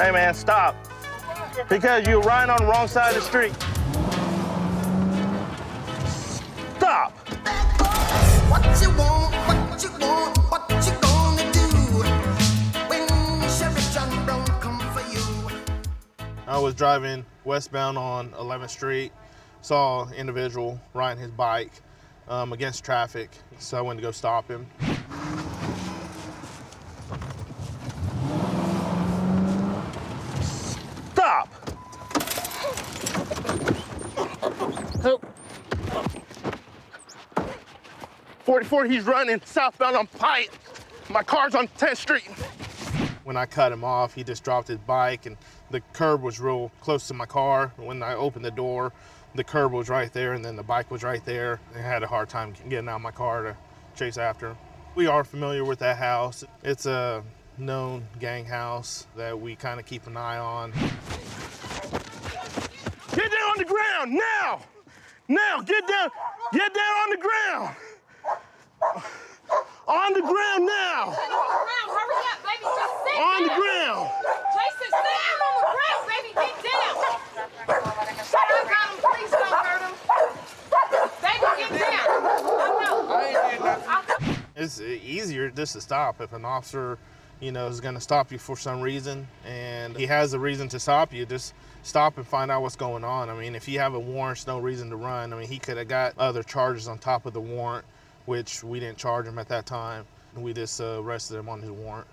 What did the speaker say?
Hey man, stop. Because you're riding on the wrong side of the street. Stop. What you want, what you want, what you gonna do when Sheriff John Brown come for you? I was driving westbound on 11th Street, saw an individual riding his bike um, against traffic, so I went to go stop him. Stop! Help. 44, he's running southbound on Pike. My car's on 10th Street. When I cut him off, he just dropped his bike and the curb was real close to my car. When I opened the door, the curb was right there and then the bike was right there. I had a hard time getting out of my car to chase after him. We are familiar with that house. It's a known gang house that we kind of keep an eye on. Get down on the ground now! Now, get down, get down on the ground! On the ground now! ground. Hurry up, baby. Just sit On the ground! Jason, sit down on the ground, baby. Get down. I got him. Please don't hurt him. Baby, get down. I know. It's easier just to stop if an officer, you know, is going to stop you for some reason and he has a reason to stop you. Just stop and find out what's going on. I mean, if you have a warrant, no reason to run. I mean, he could have got other charges on top of the warrant, which we didn't charge him at that time. We just uh, arrested him on his warrant.